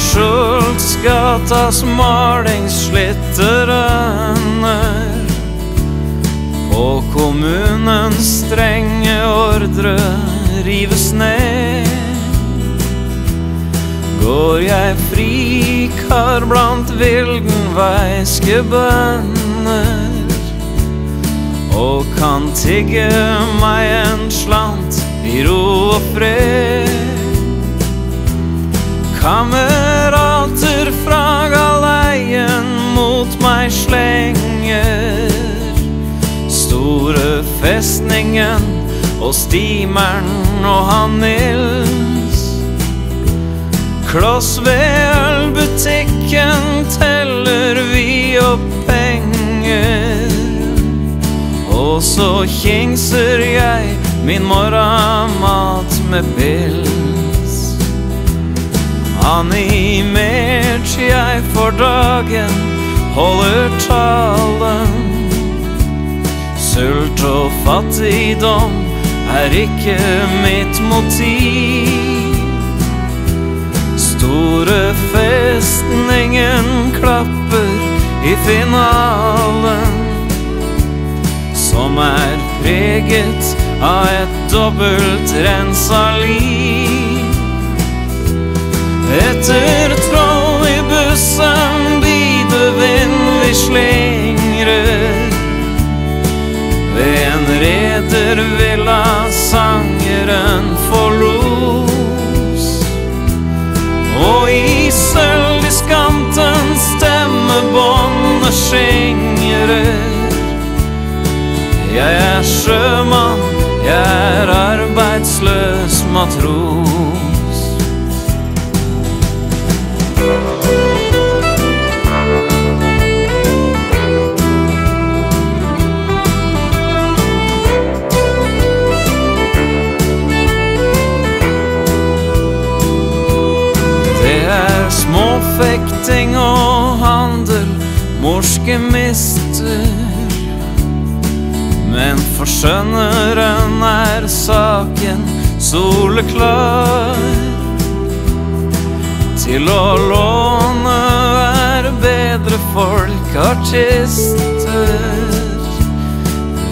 Der hvor Schultzgatas malingsslitte På kommunens strenge ordre rives ned Går jeg frikar blant vildenveiske bønder og kan tigge meg en slant i ro og fred. Festningen og stimeren og han Nils. Kloss ved ølbutikken teller vi opp penger. Og så kingser jeg min morgenmat med pils. Animert jeg for dagen, holder talen. Sult og fattigdom er ikke mitt motiv. Store festningen klapper i finalen som er preget av et dobbelt rensa liv. Etter troll i bussen, bidevind vi slingrer. Redervilla sangeren få los. Og i sølvdiskanten stemmebåndet skingrer. Jeg er sjømann, jeg er arbeidsløs matros. Morske mister. Men for skjønneren er saken soleklar. Til å låne er bedre folk artister.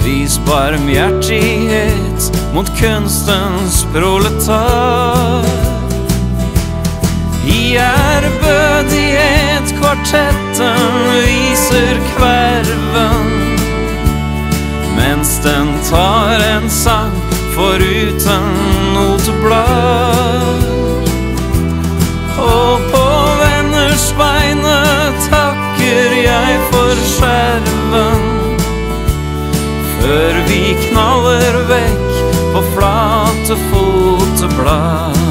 Vis barmhjertighet mot kunstens proletar. I ærbødighet kvartetten viser en sang foruten noteblad. Og på venners vegne takker jeg for skjerven før vi knaller vekk på flate foteblad.